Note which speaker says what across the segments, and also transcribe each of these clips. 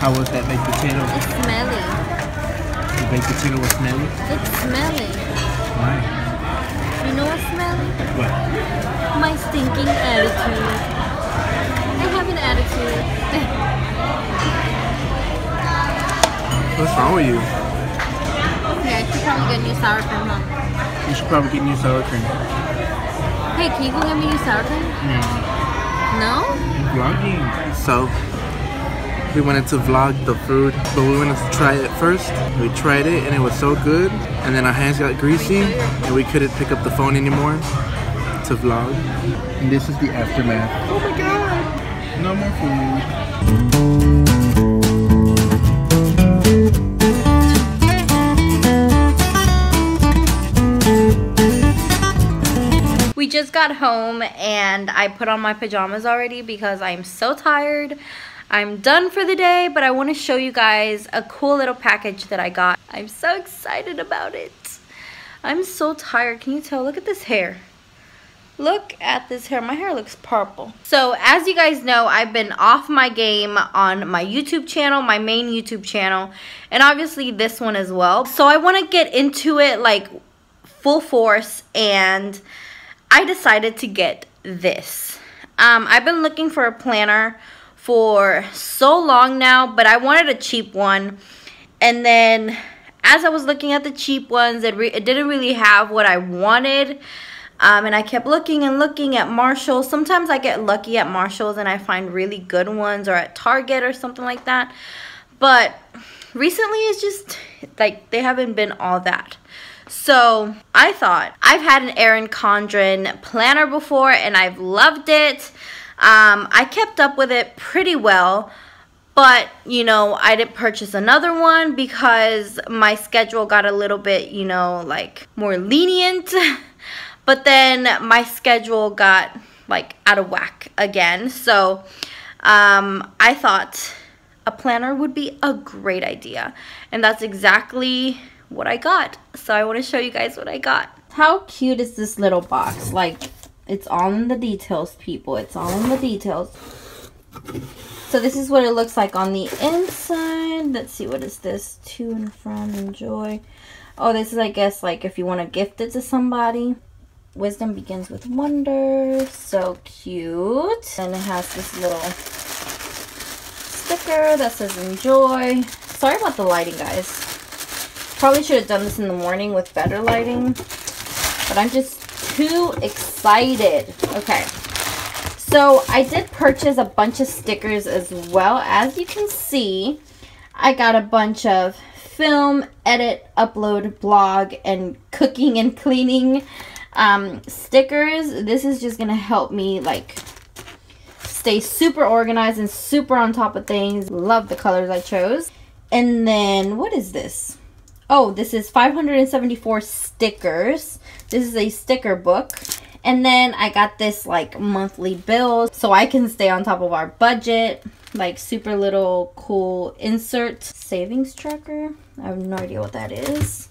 Speaker 1: how was that baked potato?
Speaker 2: It's smelly.
Speaker 1: The baked potato was smelly?
Speaker 2: It's smelly.
Speaker 1: Why?
Speaker 2: You know what's smelly?
Speaker 1: What?
Speaker 2: My stinking attitude. I have an attitude.
Speaker 1: what's wrong with you?
Speaker 2: Okay, I should probably get new sour cream, huh?
Speaker 1: You should probably get new sour cream.
Speaker 2: Hey, can you go get me new sour cream? No?
Speaker 1: Vlogging. So, we wanted to vlog the food, but we wanted to try it first. We tried it and it was so good. And then our hands got greasy and we couldn't pick up the phone anymore to vlog. And this is the aftermath. Oh my god! No more food.
Speaker 2: We just got home and I put on my pajamas already because I'm so tired. I'm done for the day, but I want to show you guys a cool little package that I got. I'm so excited about it. I'm so tired. Can you tell? Look at this hair. Look at this hair. My hair looks purple. So as you guys know, I've been off my game on my YouTube channel, my main YouTube channel, and obviously this one as well. So I want to get into it like full force and I decided to get this. Um, I've been looking for a planner for so long now, but I wanted a cheap one. And then as I was looking at the cheap ones, it, it didn't really have what I wanted. Um, and I kept looking and looking at Marshalls. Sometimes I get lucky at Marshalls and I find really good ones or at Target or something like that. But recently it's just like they haven't been all that. So I thought I've had an Erin Condren planner before and I've loved it. Um, I kept up with it pretty well. But, you know, I didn't purchase another one because my schedule got a little bit, you know, like more lenient. but then my schedule got like out of whack again. So um, I thought a planner would be a great idea. And that's exactly what I got. So I want to show you guys what I got. How cute is this little box? Like, it's all in the details, people. It's all in the details. So this is what it looks like on the inside. Let's see, what is this? To and from, enjoy. Oh, this is, I guess, like if you want to gift it to somebody. Wisdom begins with wonder. So cute. And it has this little sticker that says enjoy. Sorry about the lighting, guys. Probably should have done this in the morning with better lighting. But I'm just too excited. Okay. So I did purchase a bunch of stickers as well. As you can see, I got a bunch of film, edit, upload, blog, and cooking and cleaning um, stickers. This is just going to help me like stay super organized and super on top of things. Love the colors I chose. And then what is this? Oh, this is 574 stickers. This is a sticker book. And then I got this like monthly bill so I can stay on top of our budget. Like super little cool insert savings tracker. I have no idea what that is.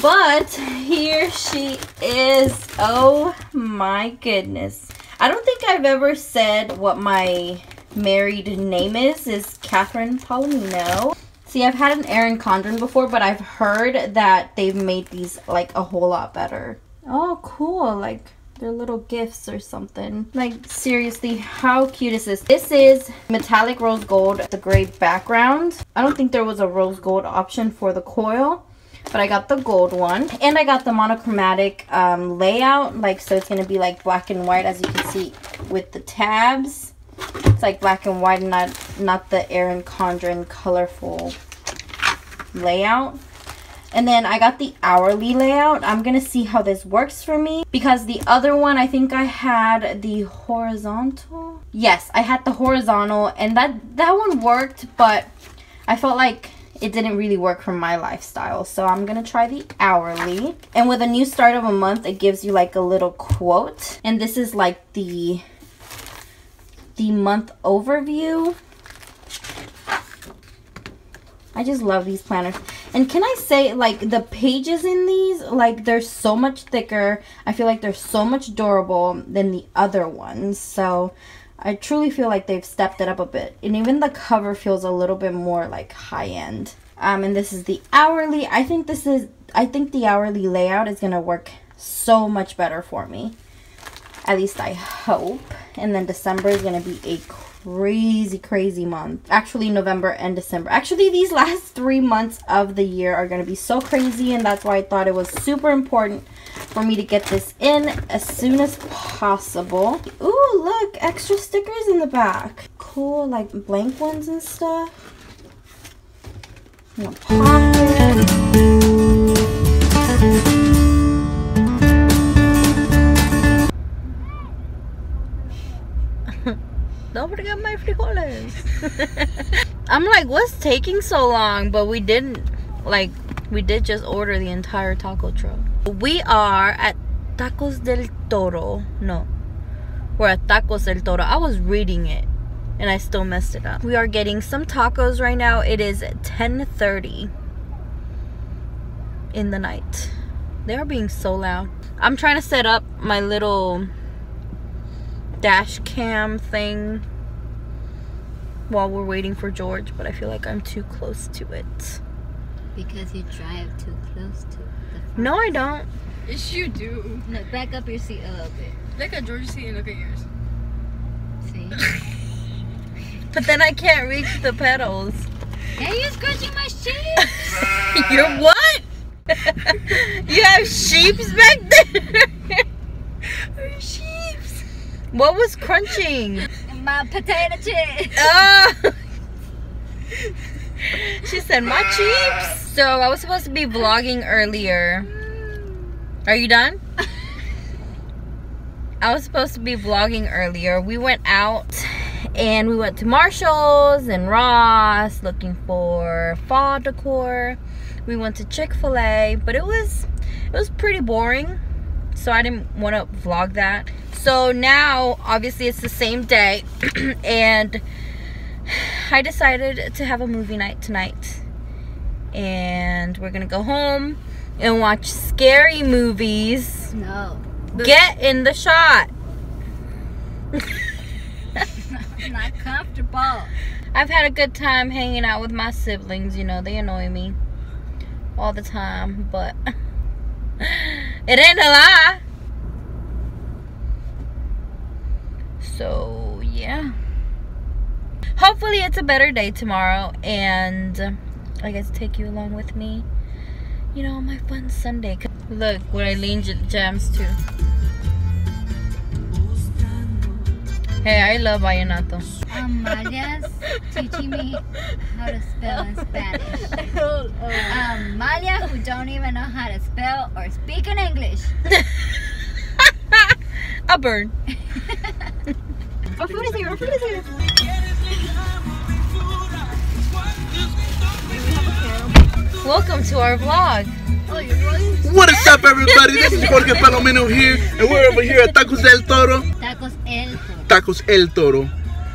Speaker 2: But here she is. Oh my goodness. I don't think I've ever said what my married name is. Is Catherine Palomino. See, I've had an Erin Condren before, but I've heard that they've made these like a whole lot better. Oh, cool. Like they're little gifts or something. Like seriously, how cute is this? This is metallic rose gold, the gray background. I don't think there was a rose gold option for the coil. But I got the gold one. And I got the monochromatic um, layout. Like, so it's going to be like black and white as you can see with the tabs. It's like black and white and not, not the Erin Condren colorful layout. And then I got the hourly layout. I'm going to see how this works for me. Because the other one, I think I had the horizontal. Yes, I had the horizontal. And that, that one worked, but I felt like it didn't really work for my lifestyle. So I'm going to try the hourly. And with a new start of a month, it gives you like a little quote. And this is like the, the month overview. I just love these planners. And can I say, like, the pages in these, like, they're so much thicker. I feel like they're so much durable than the other ones. So, I truly feel like they've stepped it up a bit. And even the cover feels a little bit more, like, high-end. Um, and this is the hourly. I think this is, I think the hourly layout is going to work so much better for me. At least I hope. And then December is going to be a crazy, crazy month. Actually, November and December. Actually, these last three months of the year are going to be so crazy. And that's why I thought it was super important for me to get this in as soon as possible. Ooh, look, extra stickers in the back. Cool, like blank ones and stuff. Don't forget my frijoles. I'm like, what's taking so long? But we didn't, like, we did just order the entire taco truck. We are at Tacos del Toro. No, we're at Tacos del Toro. I was reading it and I still messed it up. We are getting some tacos right now. It is 10:30 in the night. They are being so loud. I'm trying to set up my little dash cam thing while we're waiting for George, but I feel like I'm too close to it.
Speaker 3: Because you drive too close to the front.
Speaker 2: No, I don't.
Speaker 4: Yes, you do.
Speaker 3: No, back up your seat a little bit.
Speaker 4: Look at George's seat and look at yours.
Speaker 3: See?
Speaker 2: But then I can't reach the pedals.
Speaker 3: hey, you're scratching my sheep!
Speaker 2: You're what? you have sheeps back there?
Speaker 4: Sheeps.
Speaker 2: What was crunching?
Speaker 3: My potato chips!
Speaker 2: Oh. she said, my cheeks. So I was supposed to be vlogging earlier. Are you done? I was supposed to be vlogging earlier. We went out and we went to Marshall's and Ross looking for fall decor. We went to Chick-fil-A, but it was it was pretty boring. So I didn't want to vlog that. So now obviously it's the same day and I decided to have a movie night tonight. And we're going to go home and watch scary movies.
Speaker 3: No.
Speaker 2: Get in the shot.
Speaker 3: Not comfortable.
Speaker 2: I've had a good time hanging out with my siblings. You know, they annoy me all the time, but it ain't a lie. So, yeah. Hopefully, it's a better day tomorrow, and I guess take you along with me. You know, my fun Sunday. Look what I lean jams to. Hey, I love vallenato.
Speaker 3: Amalia's teaching me how to spell in Spanish. Amalia, who don't even know how to spell or speak in English.
Speaker 2: A bird.
Speaker 3: Our food is here. Our food is here.
Speaker 2: Welcome to our vlog.
Speaker 3: Oh, you're rolling
Speaker 1: What is up, everybody? This is Jorge Palomino here, and we're over here at Tacos del Toro.
Speaker 3: tacos el Toro.
Speaker 1: Tacos El Toro,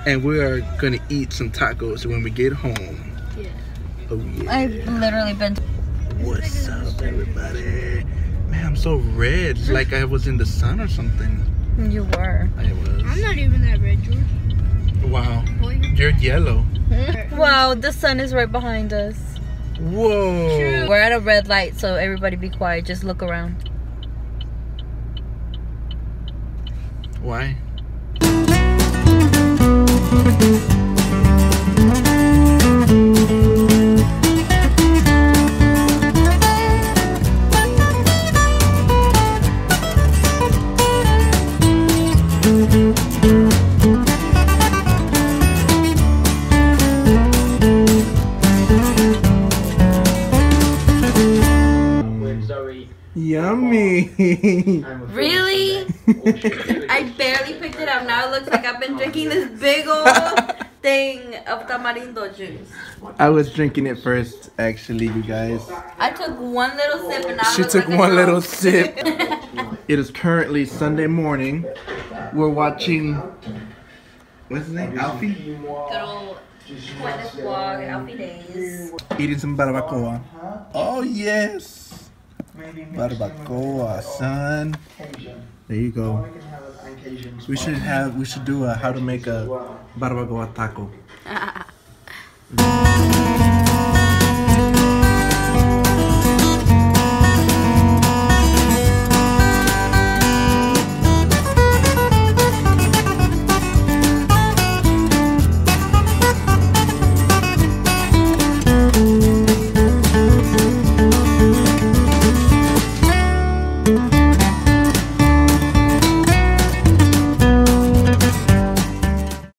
Speaker 1: and we are gonna eat some tacos when we get home.
Speaker 3: Yeah.
Speaker 1: Oh yeah.
Speaker 2: I've literally been.
Speaker 1: What's up, everybody? Man, I'm so red. It's like I was in the sun or something.
Speaker 2: You were.
Speaker 1: I was.
Speaker 4: I'm not even that red, George.
Speaker 1: Wow. You're yellow.
Speaker 2: Wow, the sun is right behind us.
Speaker 1: Whoa.
Speaker 2: We're at a red light, so everybody be quiet. Just look around.
Speaker 1: Why?
Speaker 2: Really? I barely picked it up. Now it looks like I've been drinking this big old thing of tamarindo juice.
Speaker 1: I was drinking it first, actually, you guys.
Speaker 2: I took one little sip and now
Speaker 1: She took
Speaker 2: like
Speaker 1: one little sip. It is currently Sunday morning. We're watching. What's his name? Alfie?
Speaker 2: Good old witness vlog, Alfie Deyes.
Speaker 1: Eating some barbacoa. Oh, yes. Barbacoa, son. There you go. We should have. We should do a how to make a barbacoa taco.